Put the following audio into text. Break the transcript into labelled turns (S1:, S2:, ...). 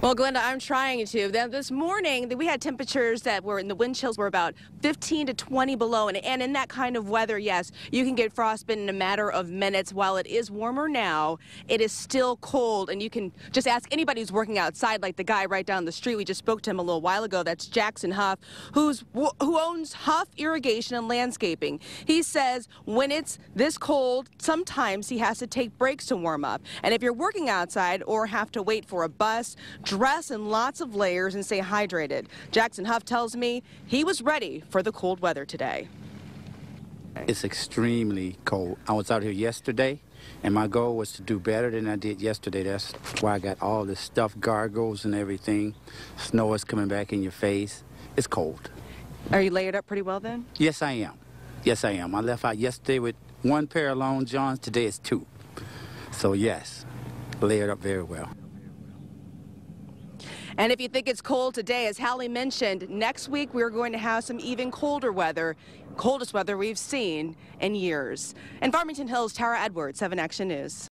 S1: Well, Glenda, I'm trying to. This morning, we had temperatures that were in the wind chills were about 15 to 20 below. And, and in that kind of weather, yes, you can get frostbite in a matter of minutes. While it is warmer now, it is still cold. And you can just ask anybody who's working outside, like the guy right down the street. We just spoke to him a little while ago. That's Jackson Huff, who's who owns Huff Irrigation and Landscaping. He says when it's this cold, sometimes he has to take breaks to warm up. And if you're working outside or have to wait for a bus, dress in lots of layers and stay hydrated. Jackson Huff tells me he was ready for the cold weather today.
S2: It's extremely cold. I was out here yesterday, and my goal was to do better than I did yesterday. That's why I got all this stuff, gargles and everything. Snow is coming back in your face. It's cold.
S1: Are you layered up pretty well then?
S2: Yes, I am. Yes, I am. I left out yesterday with one pair of long johns. Today it's two. So, yes, layered up very well.
S1: And if you think it's cold today, as Hallie mentioned, next week we're going to have some even colder weather, coldest weather we've seen in years. In Farmington Hills, Tara Edwards, 7 Action News.